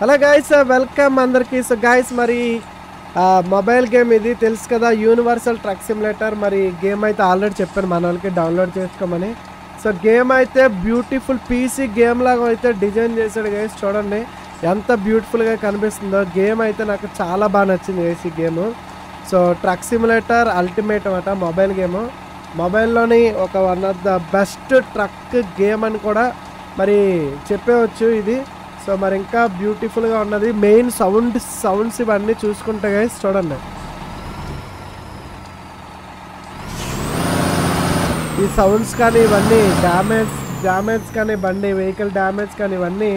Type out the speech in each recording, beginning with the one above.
Hello guys welcome అందరికి. So guys మరి uh, mobile game ఇది. తెలుసు కదా యూనివర్సల్ ట్రక్ సిమ్యులేటర్ మరి గేమ్ అయితే ఆల్రెడీ చెప్పాను మన వాళ్ళకి డౌన్లోడ్ చేసుకోమని. సో గేమ్ అయితే బ్యూటిఫుల్ పీసీ గేమ్ లాగా అయితే డిజైన్ చేశాడు గైస్ చూడండి. ఎంత బ్యూటిఫుల్గా కనిపిస్తుందో. గేమ్ అయితే నాకు చాలా బాగా నచ్చింది గైస్ ఈ game so truck simulator ultimate అనమాట మొబైల్ గేమ్ మొబైల్లోని ఒక one of the best truck game అని కూడా మరి చెప్పేవచ్చు ఇది. సో మరి ఇంకా బ్యూటిఫుల్గా ఉన్నది. మెయిన్ సౌండ్ సౌండ్స్ ఇవన్నీ చూసుకుంటే గైస్ చూడండి. ఈ సౌండ్స్ కానీ ఇవన్నీ డ్యామేజ్ డ్యామేజ్ కానీ బండి వెహికల్ డ్యామేజ్ కానీ ఇవన్నీ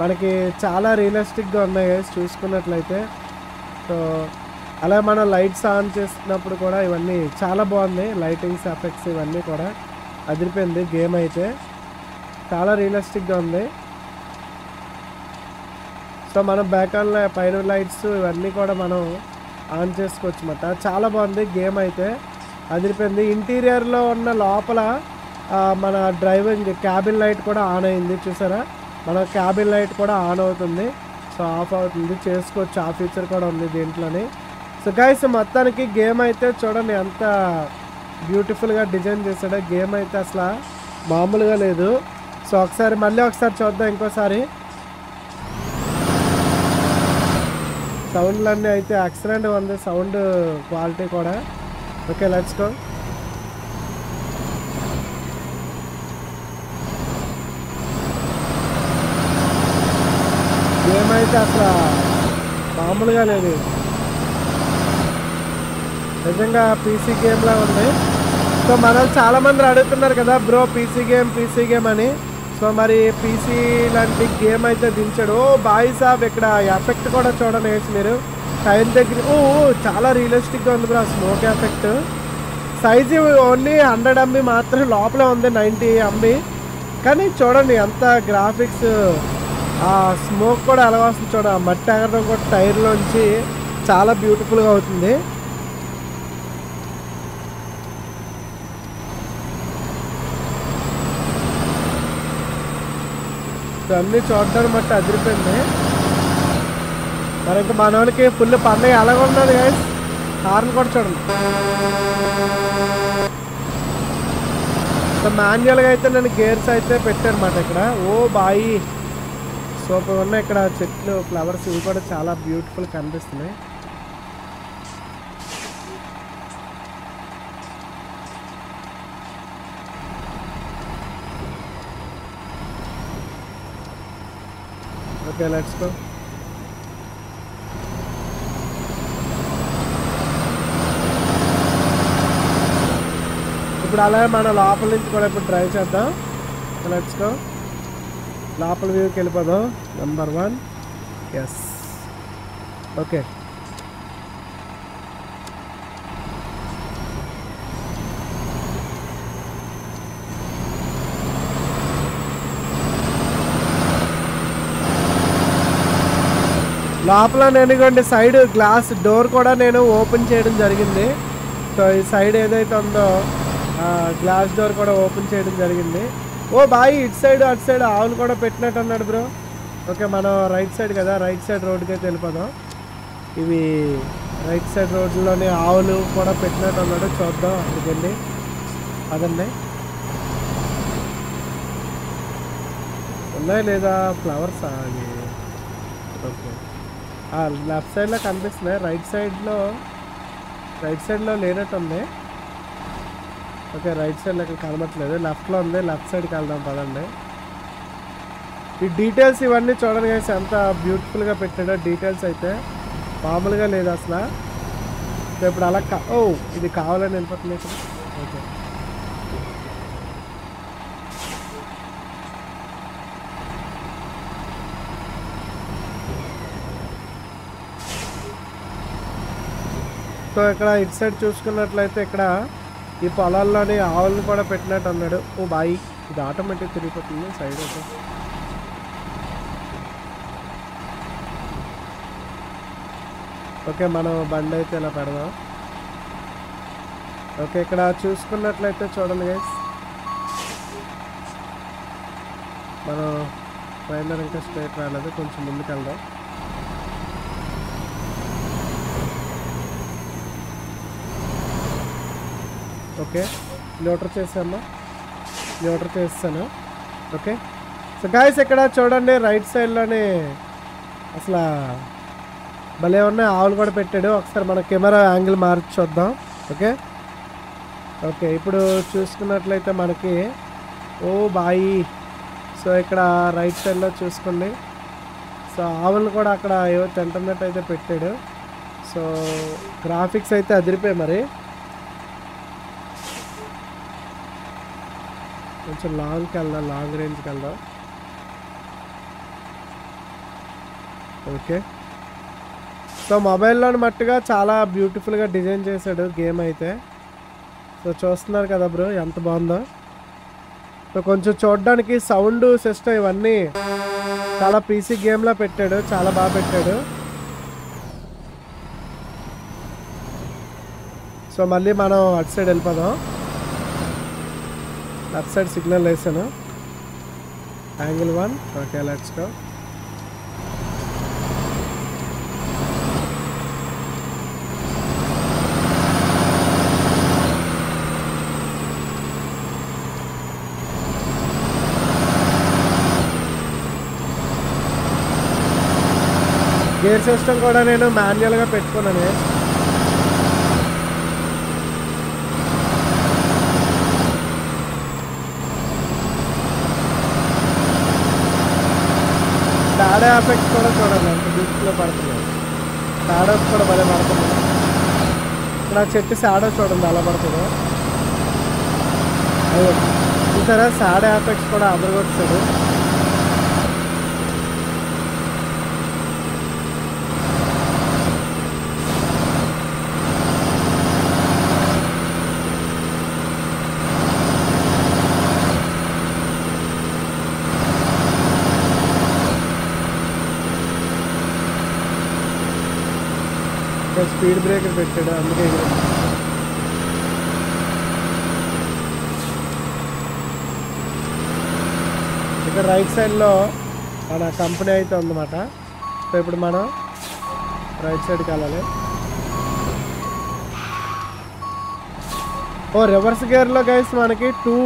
మనకి చాలా రియలిస్టిక్గా ఉన్నాయి గైస్ చూసుకున్నట్లయితే. సో అలా మనం లైట్స్ ఆన్ చేస్తున్నప్పుడు కూడా ఇవన్నీ చాలా బాగుంది లైటింగ్స్ ఎఫెక్ట్స్ ఇవన్నీ కూడా అదిరిపోయింది గేమ్ అయితే. చాలా రియలిస్టిక్గా ఉంది. సో మనం బ్యాక్ ఆన్ పైన లైట్స్ ఇవన్నీ కూడా మనం ఆన్ చేసుకోవచ్చు అన్నమాట. చాలా బాగుంది గేమ్ అయితే. అదిరిపోయింది ఇంటీరియర్లో ఉన్న లోపల మన డ్రైవింగ్ క్యాబిన్ లైట్ కూడా ఆన్ అయింది. చూసారా? మన క్యాబిన్ లైట్ కూడా ఆన్ అవుతుంది. సో ఆఫ్ అవుతుంది. చేసుకోవచ్చు. ఆ ఫీచర్ కూడా ఉంది దీంట్లోని. సో గైస్ మొత్తానికి గేమ్ అయితే చూడండి. ఎంత బ్యూటిఫుల్గా డిజైన్ చేశాడో. గేమ్ అయితే అసలు మామూలుగా లేదు. సో ఒకసారి మళ్ళీ ఒకసారి చూద్దాం ఇంకోసారి. సౌండ్లన్నీ అయితే ఎక్సలెంట్గా ఉంది. సౌండ్ క్వాలిటీ కూడా. ఓకే లెట్స్ గో గేమ్ అయితే అసలు మామూలుగా లేదు. నిజంగా పీసీ గేమ్లా ఉంది. సో మనల్ని చాలామంది అడుగుతున్నారు కదా bro PC game PC game అని. సో మరి పీసీ లాంటి గేమ్ అయితే దించాడు. ఓ బాయ్ సాబ్ ఇక్కడ ఎఫెక్ట్ కూడా చూడండి వేసి మీరు. టైం దగ్గర ఓ చాలా రియలిస్టిక్గా ఉంది bro smoke effect size only hundred MB మాత్రం లోపలే ఉంది నైంటీ ఎంబీ కానీ చూడండి ఎంత గ్రాఫిక్స్ ఆ స్మోక్ కూడా ఎలా వస్తుంది చూడండి. ఆ మట్టి ఎగరడం కూడా టైర్లోంచి చాలా బ్యూటిఫుల్గా అవుతుంది. అన్నీ చూడడానికి మట్టి అదిరిపోయింది. మరి ఇంకా మనోళ్ళకి ఫుల్ పండగ ఎలాగ ఉన్నది గైస్ హార్న్ కూడా చూడండి. సో మాన్యువల్గా అయితే నేను గేర్స్ అయితే పెట్టానమాట ఇక్కడ. ఓ బాయి. సూపర్ ఉన్నాయి. ఇక్కడ చెట్లు ఫ్లవర్స్ ఇవి కూడా చాలా బ్యూటిఫుల్ కనిపిస్తున్నాయి. ఓకే లెట్స్ గో ఇప్పుడు అలాగే మన లోపల నుంచి కూడా ఇప్పుడు డ్రైవ్ చేద్దాం. లెట్స్ గో లోపల వ్యూకి వెళ్ళిపోదాం. నెంబర్ వన్ ఎస్ ఓకే లోపల నేనుకోండి సైడ్ గ్లాస్ డోర్ కూడా నేను ఓపెన్ చేయడం జరిగింది. సో ఈ సైడ్ ఏదైతే ఉందో గ్లాస్ డోర్ కూడా ఓపెన్ చేయడం జరిగింది. ఓ బాయ్ ఇటు సైడ్ అటు సైడ్ ఆవులు కూడా పెట్టినట్టు అన్నాడు బ్రో. ఓకే మనం రైట్ సైడ్ కదా రైట్ సైడ్ రోడ్కే అయితే వెళ్ళిపోదాం. ఇవి రైట్ సైడ్ రోడ్లోని ఆవులు కూడా పెట్టినట్టు అన్నాడు. చూద్దాం అక్కడికి అదండి ఉన్నాయి లేదా? ఫ్లవర్స్ అది ఓకే. లెఫ్ట్ సైడ్లో కనిపిస్తున్నాయి రైట్ సైడ్లో రైట్ సైడ్లో లేనట్టు ఉంది. ఓకే రైట్ సైడ్లో ఇక్కడ కనబడట్లేదు. లెఫ్ట్లో ఉంది. లెఫ్ట్ సైడ్కి వెళ్దాం పదండి. ఈ డీటెయిల్స్ ఇవన్నీ చూడండి guys ఎంత బ్యూటిఫుల్గా పెట్టాడో డీటెయిల్స్ అయితే. మామూలుగా లేదు అసలు. ఇప్పుడు అలా ఓ ఇది కావాలని వెళ్ళిపోతుంది ఓకే. సో ఇక్కడ ఇటు సైడ్ చూసుకున్నట్లయితే ఇక్కడ ఈ పొలాల్లోని ఆవులను కూడా పెట్టినట్టు అన్నాడు. ఓ బాయి ఇది ఆటోమేటిక్ తిరిగిపోతుంది సైడ్ అయితే. ఓకే మనం బండి అయితే ఇలా పెడదాం. ఓకే ఇక్కడ చూసుకున్నట్లయితే చూడండి గైస్ మనం పైన ఇంకా స్ట్రైట్ రాలేదు కొంచెం ముందుకు వెళ్దాం ఓకే. లోటర్ చేసామా లోటర్ చేస్తాను ఓకే. సో గాయస్ ఇక్కడ చూడండి రైట్ సైడ్లోనే అసలు భలే ఉన్నాయి. ఆవులు కూడా పెట్టాడు. ఒకసారి మన కెమెరా యాంగిల్ మార్చి చూద్దాం. ఓకే. ఓకే ఇప్పుడు చూసుకున్నట్లయితే మనకి ఓ బాయి. సో ఇక్కడ రైట్ సైడ్లో చూసుకోండి. సో ఆవులను కూడా అక్కడ ఏవో తింటున్నట్టు అయితే పెట్టాడు. సో గ్రాఫిక్స్ అయితే అదిరిపోయి మరి. కొంచెం లాంగ్కి వెళ్దాం లాంగ్ రేంజ్కి వెళ్దాం. ఓకే. సో మొబైల్లో మట్టుగా చాలా బ్యూటిఫుల్గా డిజైన్ చేశాడు గేమ్ అయితే. సో చూస్తున్నారు కదా బ్రో ఎంత బాగుందో. సో కొంచెం చూడడానికి సౌండ్ సిస్టమ్ ఇవన్నీ చాలా పీసీ గేమ్లా పెట్టాడు చాలా బాగా పెట్టాడు. సో మళ్ళీ మనం అటు సైడ్ వెళ్ళిపోదాం. లెఫ్ట్ సైడ్ సిగ్నల్ వేసాను. Angle one. Okay let's go. Gear system కూడా నేను మాన్యువల్గా పెట్టుకున్నాను. ఎఫెక్ట్స్ కూడా చూడాలి అంత బ్యూటిఫుల్గా పడుతున్నాయి. షాడోస్ కూడా భలే పడుతున్నాయి. ఇక్కడ చెట్టు షాడో చూడండి అలా పడుతుందో. అదే చూసారా? షాడో ఎఫెక్ట్స్ కూడా అదరగొచ్చాడు స్పీడ్ బ్రేకర్ పెట్టాడు అందుకే ఇక్కడ రైట్ సైడ్లో మన కంపెనీ అయితే ఉందన్నమాట. సో ఇప్పుడు మనం రైట్ సైడ్కి వెళ్ళాలి. ఓ రివర్స్ గేర్లో గైస్ మనకి టూ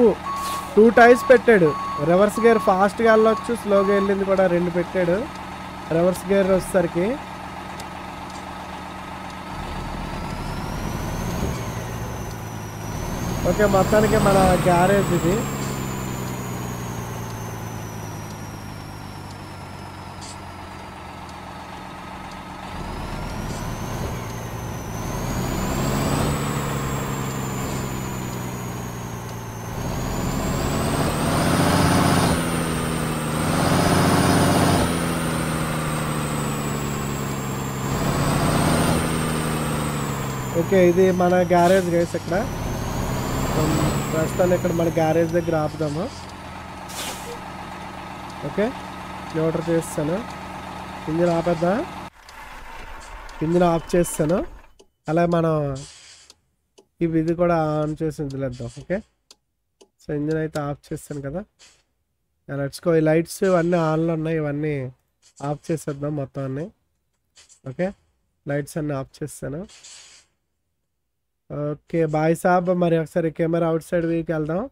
టూ టైర్స్ పెట్టాడు. రివర్స్ గేర్ ఫాస్ట్గా వెళ్ళొచ్చు స్లోగా వెళ్ళింది కూడా రెండు పెట్టాడు. రివర్స్ గేర్ వచ్చేసరికి ఓకే మొత్తానికి మన గ్యారేజ్ ఇది. ఓకే ఇది మన గ్యారేజ్ గైస్ ఇక్కడ. ప్రస్తుతానికి ఇక్కడ మన గ్యారేజ్ దగ్గర ఆపుదాము. ఓకే? న్యూటర్ చేస్తాను. ఇంజిన్ ఆపేద్దా. ఇంజిన్ ఆఫ్ చేస్తాను. అలా మనం ఇవి ఇది కూడా ఆన్ చేసి వదిలేద్దాం ఓకే? సో ఇంజిన్ అయితే ఆఫ్ చేస్తాను కదా. నడుచుకో ఈ లైట్స్ ఇవన్నీ ఆన్లో ఉన్నాయి. ఇవన్నీ ఆఫ్ చేసేద్దాం మొత్తం అన్నీ. ఓకే? లైట్స్ అన్నీ ఆఫ్ చేస్తాను. ఓకే బాయ్ సాబ్ మరి ఒకసారి కెమెరా అవుట్ సైడ్ వ్యూకి వెళ్దాం.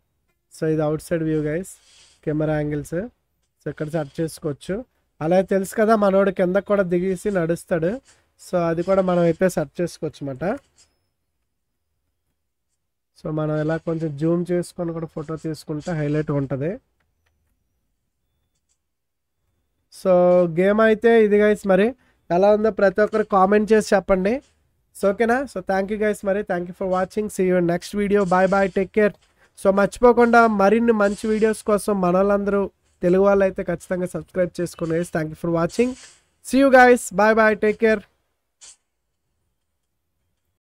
సో ఇది outside view guys camera angles. So ఇక్కడ సెట్ చేసుకోవచ్చు. అలాగే తెలుసు కదా మనోడు కింద కూడా దిగేసి నడుస్తాడు. సో అది కూడా మనం అయితే సెట్ చేసుకోవచ్చు అన్నమాట. సో మనం ఇలా కొంచెం జూమ్ చేసుకొని కూడా ఫోటో తీసుకుంటే హైలైట్ ఉంటుంది. సో గేమ్ అయితే ఇది గైస్ మరి ఎలా ఉందో ప్రతి ఒక్కరు కామెంట్ చేసి చెప్పండి. సో ఓకేనా సో థ్యాంక్ యూ గైస్ మరి thank you for watching see you next video bye bye take care so మర్చిపోకుండా మరిన్ని మంచి వీడియోస్ కోసం మన వాళ్ళందరూ తెలుగు వాళ్ళు అయితే ఖచ్చితంగా సబ్స్క్రైబ్ చేసుకోండి thank you for watching see you guys bye bye take care